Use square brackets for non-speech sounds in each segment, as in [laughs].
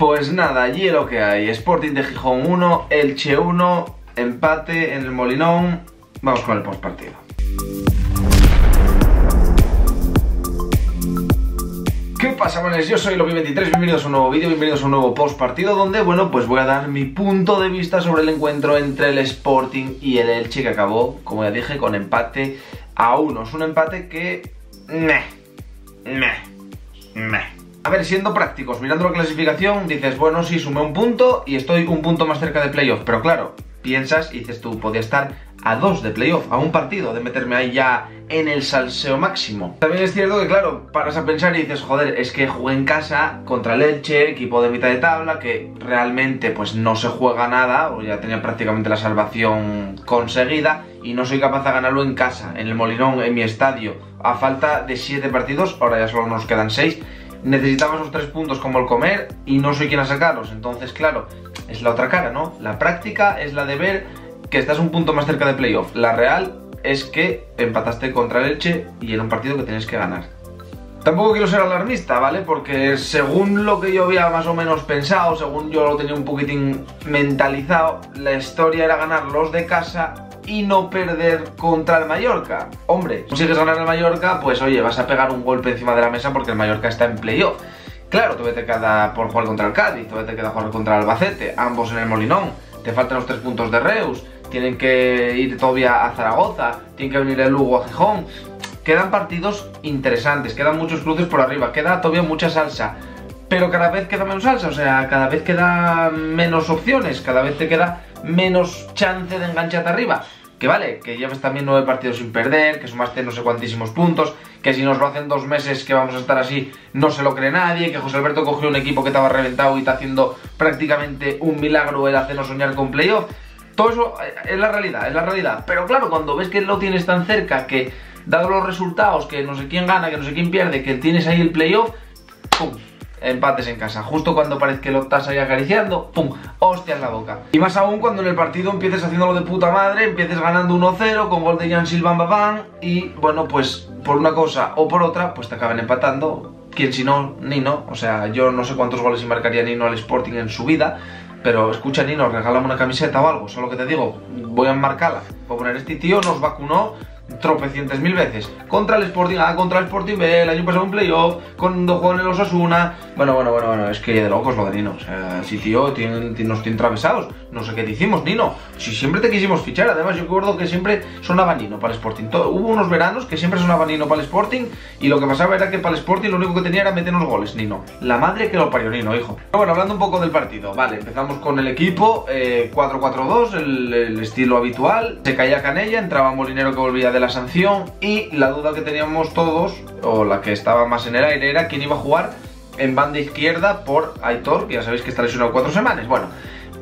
Pues nada, allí es lo que hay. Sporting de Gijón 1, Elche 1, empate en el Molinón. Vamos con el postpartido. ¿Qué pasa, manes? Yo soy Lobi23, bienvenidos a un nuevo vídeo, bienvenidos a un nuevo post partido donde, bueno, pues voy a dar mi punto de vista sobre el encuentro entre el Sporting y el Elche que acabó, como ya dije, con empate a uno. Es un empate que... Meh, meh, meh. A ver, siendo prácticos, mirando la clasificación, dices, bueno, sí, sumé un punto y estoy un punto más cerca de playoff. Pero claro, piensas y dices tú, podía estar a dos de playoff, a un partido, de meterme ahí ya en el salseo máximo. También es cierto que, claro, paras a pensar y dices, joder, es que jugué en casa contra el Elche, equipo de mitad de tabla, que realmente pues no se juega nada, o ya tenía prácticamente la salvación conseguida, y no soy capaz de ganarlo en casa, en el Molinón, en mi estadio, a falta de siete partidos, ahora ya solo nos quedan seis necesitaba esos tres puntos como el comer y no soy quien a sacarlos. Entonces, claro, es la otra cara, ¿no? La práctica es la de ver que estás un punto más cerca de playoff. La real es que empataste contra el Elche y era un partido que tienes que ganar. Tampoco quiero ser alarmista, ¿vale? Porque según lo que yo había más o menos pensado, según yo lo tenía un poquitín mentalizado, la historia era ganar los de casa y no perder contra el Mallorca. Hombre, consigues ganar el Mallorca, pues oye, vas a pegar un golpe encima de la mesa porque el Mallorca está en playoff. Claro, todavía te queda por jugar contra el Cádiz, todavía te queda jugar contra el Albacete, ambos en el Molinón, te faltan los tres puntos de Reus, tienen que ir todavía a Zaragoza, tienen que venir el Lugo a Gijón. Quedan partidos interesantes, quedan muchos cruces por arriba, queda todavía mucha salsa pero cada vez queda menos salsa, o sea, cada vez queda menos opciones, cada vez te queda menos chance de engancharte arriba. Que vale, que lleves también nueve partidos sin perder, que sumaste no sé cuantísimos puntos, que si nos lo hacen dos meses que vamos a estar así, no se lo cree nadie, que José Alberto cogió un equipo que estaba reventado y está haciendo prácticamente un milagro el hacernos soñar con playoff. Todo eso eh, es la realidad, es la realidad. Pero claro, cuando ves que lo tienes tan cerca, que dado los resultados, que no sé quién gana, que no sé quién pierde, que tienes ahí el playoff, ¡pum! Empates en casa. Justo cuando parece que lo estás ahí acariciando, ¡pum! ¡Hostia en la boca! Y más aún cuando en el partido empieces haciéndolo de puta madre, empieces ganando 1-0 con gol de Jan Silvan Babán y, bueno, pues por una cosa o por otra, pues te acaban empatando. Quien si no, Nino. O sea, yo no sé cuántos goles marcaría Nino al Sporting en su vida, pero escucha Nino, regálame una camiseta o algo, solo que te digo, voy a enmarcarla. Voy a poner este tío, nos vacunó tropecientes mil veces. Contra el Sporting A, contra el Sporting B, el año pasado un playoff, cuando jugó en el Osasuna. Bueno, bueno, bueno, bueno, es que de locos lo de Nino. O sea, si tío, nos tienen travesados. No sé qué te hicimos, Nino. Si siempre te quisimos fichar, además yo recuerdo que siempre sonaba Nino para el Sporting. hubo unos veranos que siempre sonaba Nino para el Sporting y lo que pasaba era que para el Sporting lo único que tenía era meternos goles, Nino. La madre que lo parió Nino, hijo. Pero bueno, hablando un poco del partido, vale, empezamos con el equipo, 4-4-2, eh, el, el, estilo habitual. Se caía Canella, entraba Molinero que volvía de la sanción y la duda que teníamos todos, o la que estaba más en el aire, era quién iba a jugar en banda izquierda por Aitor, que ya sabéis que está lesionado cuatro semanas. Bueno,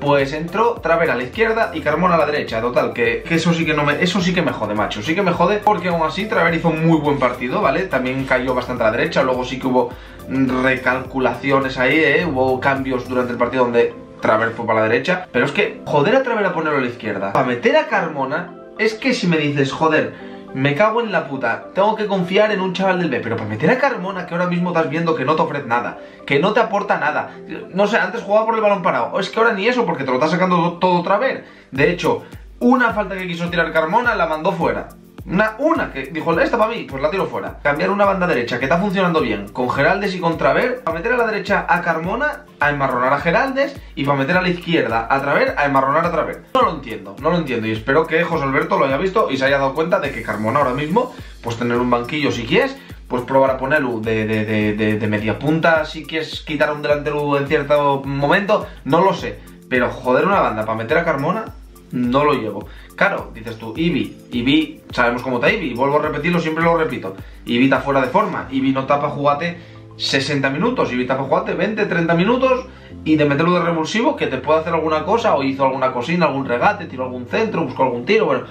pues entró Traver a la izquierda y Carmona a la derecha. Total, que, eso sí que no me. Eso sí que me jode, macho. Sí que me jode porque aún así Traver hizo un muy buen partido, ¿vale? También cayó bastante a la derecha. Luego sí que hubo recalculaciones ahí, ¿eh? Hubo cambios durante el partido donde Traver fue para la derecha. Pero es que joder a Traver a ponerlo a la izquierda. Para meter a Carmona, es que si me dices, joder, me cago en la puta, tengo que confiar en un chaval del B, pero para meter a Carmona, que ahora mismo estás viendo que no te ofrece nada, que no te aporta nada, no sé, antes jugaba por el balón parado, es que ahora ni eso, porque te lo estás sacando todo otra vez. De hecho, una falta que quiso tirar Carmona la mandó fuera. Una, una que dijo, esta para mí, pues la tiro fuera. Cambiar una banda derecha que está funcionando bien con Geraldes y con Traver, para meter a la derecha a Carmona, a enmarronar a Geraldes y para meter a la izquierda a Traver, a enmarronar a Traver. No lo entiendo, no lo entiendo y espero que José Alberto lo haya visto y se haya dado cuenta de que Carmona ahora mismo, pues tener un banquillo si quieres, pues probar a ponerlo de, de, de, de media punta si quieres quitar un delantero en cierto momento, no lo sé. Pero joder una banda para meter a Carmona, no lo llevo. Claro, dices tú, Ibi, Ibi, sabemos cómo está Ibi, vuelvo a repetirlo, siempre lo repito. Ibi está fuera de forma, Ibi no tapa jugate 60 minutos, Ibi tapa jugate 20, 30 minutos y de meterlo de revulsivo que te puede hacer alguna cosa o hizo alguna cocina, algún regate, tiró algún centro, buscó algún tiro, bueno,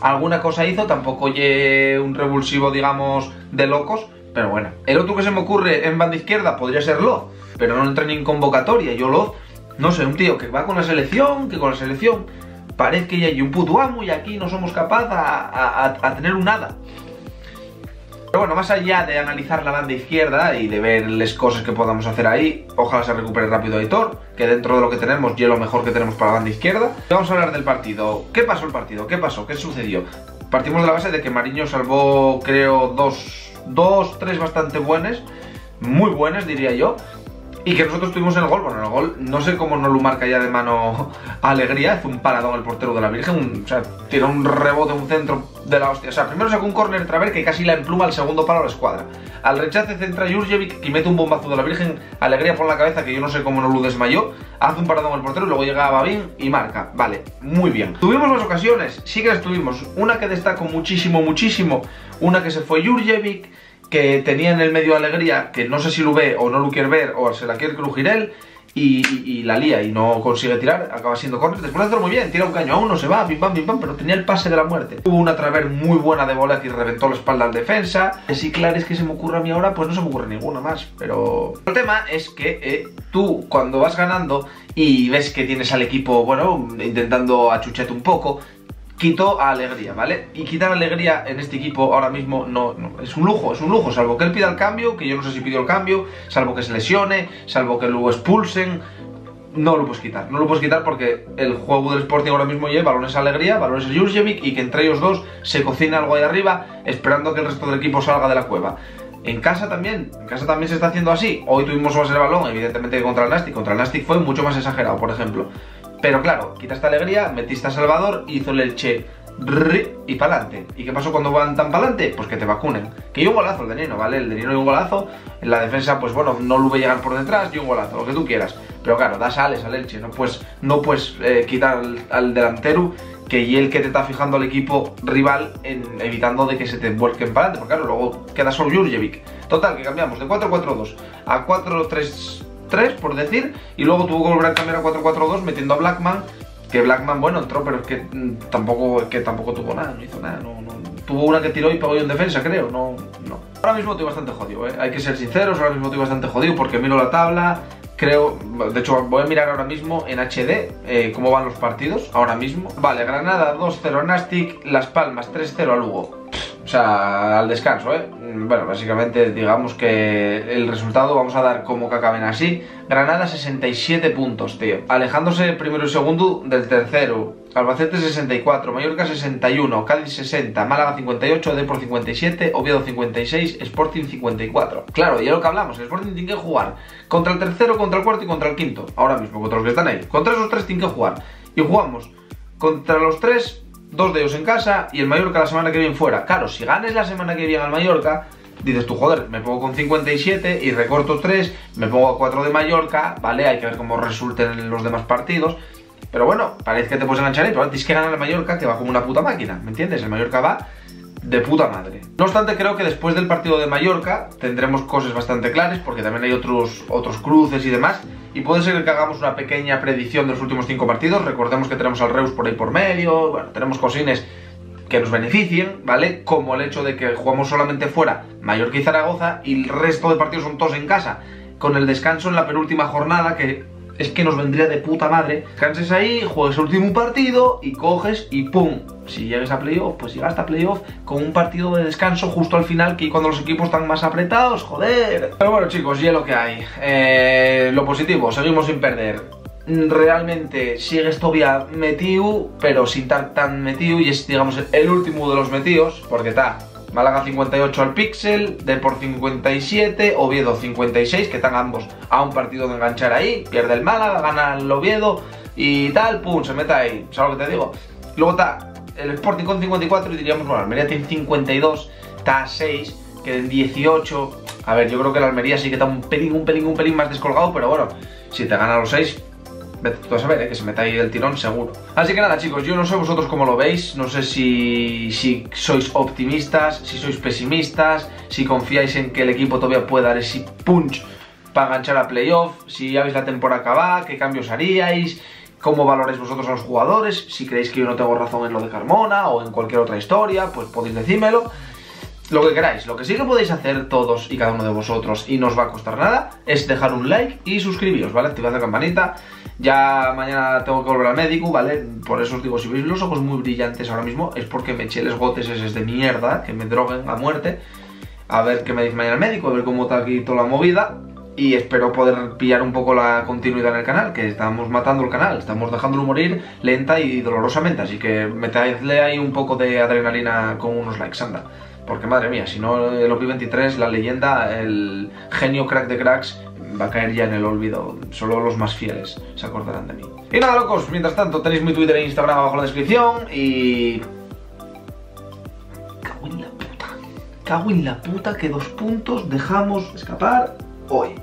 alguna cosa hizo, tampoco lle un revulsivo, digamos, de locos, pero bueno. El otro que se me ocurre en banda izquierda podría ser Loz, pero no entra ni en convocatoria, yo Loz, no sé, un tío que va con la selección, que con la selección parece que ya hay un puto amo y aquí no somos capaces a, tener un nada. Pero bueno, más allá de analizar la banda izquierda y de ver las cosas que podamos hacer ahí, ojalá se recupere rápido Aitor, que dentro de lo que tenemos y lo mejor que tenemos para la banda izquierda. Vamos a hablar del partido. ¿Qué pasó el partido? ¿Qué pasó? ¿Qué sucedió? Partimos de la base de que Mariño salvó, creo, dos, dos tres bastante buenas, muy buenas diría yo, y que nosotros tuvimos el gol, bueno, el gol, no sé cómo no lo marca ya de mano [laughs] Alegría, hace un paradón el portero de la Virgen, o sea, tira un rebote, un centro de la hostia. O sea, primero sacó un córner Traver que casi la empluma al segundo palo a la escuadra. Al rechace centra Jurjevic y mete un bombazo de la Virgen, Alegría por la cabeza, que yo no sé cómo no lo desmayó, hace un paradón el portero y luego llega a Babín y marca. Vale, muy bien. Tuvimos más ocasiones, sí que las tuvimos. Una que destaco muchísimo, muchísimo, una que se fue Jurjevic que tenía en el medio alegría, que no sé si lo ve o no lo quiere ver, o se la quiere crujir él, y, la lía y no consigue tirar, acaba siendo corner. Después de hacerlo muy bien, tira un caño a uno, se va, pim pam, pim pam, pero tenía el pase de la muerte. Hubo una traver muy buena de bola y reventó la espalda al defensa. Sí, claro, es que se me ocurre a mí ahora, pues no se me ocurre ninguna más, pero... El tema es que eh, tú, cuando vas ganando y ves que tienes al equipo, bueno, intentando achuchete un poco, quitó a Alegría, ¿vale? Y quitar Alegría en este equipo ahora mismo no, es un lujo, es un lujo, salvo que él pida el cambio, que yo no sé si pidió el cambio, salvo que se lesione, salvo que lo expulsen, no lo puedes quitar, no lo puedes quitar porque el juego del Sporting ahora mismo lleva balones Alegría, balones Jurjevic y que entre ellos dos se cocina algo ahí arriba esperando que el resto del equipo salga de la cueva. En casa también, en casa también se está haciendo así. Hoy tuvimos más el balón, evidentemente contra el Nastic. Contra el Nastic fue mucho más exagerado, por ejemplo. Pero claro, quitaste alegría, metiste a Salvador, hizo el che y pa'lante. ¿Y qué pasó cuando van tan pa'lante? Pues que te vacunen. Que hay un golazo el de Nino, ¿vale? El de Nino hay un golazo. En la defensa, pues bueno, no lo ve llegar por detrás y un golazo, lo que tú quieras. Pero claro, das sales al Elche, no puedes, no puedes eh, quitar al, delantero que y el que te está fijando al equipo rival evitando de que se te vuelquen para adelante. Porque claro, luego queda solo Jurjevic. Total, que cambiamos de 4-4-2 a 4-3 por decir, y luego tuvo que volver a cambiar a 4-4-2 metiendo a Blackman, que Blackman, bueno, entró, pero es que mm, tampoco, que tampoco tuvo nada, no hizo nada, no, tuvo una que tiró y pagó en defensa, creo, no, no. Ahora mismo estoy bastante jodido, ¿eh? hay que ser sinceros, ahora mismo estoy bastante jodido porque miro la tabla, creo, de hecho voy a mirar ahora mismo en HD eh, cómo van los partidos, ahora mismo. Vale, Granada 2-0 a Nastic, Las Palmas 3-0 a Lugo. O sea, al descanso, ¿eh? Bueno, básicamente digamos que el resultado vamos a dar como que acaben así. Granada 67 puntos, tío. Alejándose primero y segundo del tercero. Albacete 64, Mallorca 61, Cádiz 60, Málaga 58, Depor 57, Oviedo 56, Sporting 54. Claro, y lo que hablamos, el Sporting tiene que jugar contra el tercero, contra el cuarto y contra el quinto. Ahora mismo, contra los que están ahí. Contra esos tres tiene que jugar. Y jugamos contra los tres dos de ellos en casa y el Mallorca la semana que viene fuera. Claro, si ganes la semana que viene al Mallorca, dices tú, joder, me pongo con 57 y recorto 3, me pongo a 4 de Mallorca, ¿vale? Hay que ver cómo resulten los demás partidos. Pero bueno, parece que te puedes enganchar ahí, pero tienes que ganar el Mallorca, que va como una puta máquina, ¿me entiendes? El Mallorca va de puta madre. No obstante, creo que después del partido de Mallorca tendremos cosas bastante claras, porque también hay otros, otros cruces y demás, y puede ser que hagamos una pequeña predicción de los últimos cinco partidos. Recordemos que tenemos al Reus por ahí por medio, bueno, tenemos cosines que nos beneficien, ¿vale? Como el hecho de que jugamos solamente fuera Mallorca y Zaragoza y el resto de partidos son todos en casa, con el descanso en la penúltima jornada que es que nos vendría de puta madre. Canses ahí, juegues el último partido y coges y ¡pum! Si llegues a playoff, pues llegas hasta playoff con un partido de descanso justo al final, que cuando los equipos están más apretados, joder. Pero bueno chicos, y es lo que hay. Eh, lo positivo, seguimos sin perder. Realmente sigue todavía metido, pero sin estar tan metido y es digamos el último de los metidos, porque está Málaga 58 al Pixel, Depor 57, Oviedo 56, que están ambos a un partido de enganchar ahí, pierde el Málaga, gana el Oviedo y tal, pum, se mete ahí, ¿sabes lo que te digo? Luego está el Sporting con 54 y diríamos, bueno, Almería tiene 52, está a 6, que en 18, a ver, yo creo que la Almería sí que está un pelín, un pelín, un pelín más descolgado, pero bueno, si te gana los 6, tú a saber, ¿eh? que se meta ahí el tirón seguro. Así que nada chicos, yo no sé vosotros cómo lo veis, no sé si, si sois optimistas, si sois pesimistas, si confiáis en que el equipo todavía puede dar ese punch para enganchar a playoff, si ya veis la temporada acabada, qué cambios haríais, cómo valoráis vosotros a los jugadores, si creéis que yo no tengo razón en lo de Carmona o en cualquier otra historia, pues podéis decírmelo. Lo que queráis, lo que sí que podéis hacer todos y cada uno de vosotros y no os va a costar nada es dejar un like y suscribiros, ¿vale? Activad la campanita. Ya mañana tengo que volver al médico, ¿vale? Por eso os digo, si veis los ojos muy brillantes ahora mismo es porque me eché los gotes esos de mierda que me droguen a muerte. a ver qué me dice mañana el médico, a ver cómo está aquí toda la movida y espero poder pillar un poco la continuidad en el canal, que estamos matando el canal, estamos dejándolo morir lenta y dolorosamente, así que metedle ahí un poco de adrenalina con unos likes, anda. Porque madre mía, si no el OPI 23, la leyenda, el genio crack de cracks, va a caer ya en el olvido. Solo los más fieles se acordarán de mí. Y nada, locos, mientras tanto tenéis mi Twitter e Instagram abajo en la descripción y... Cago en la puta. Cago en la puta que dos puntos dejamos escapar hoy.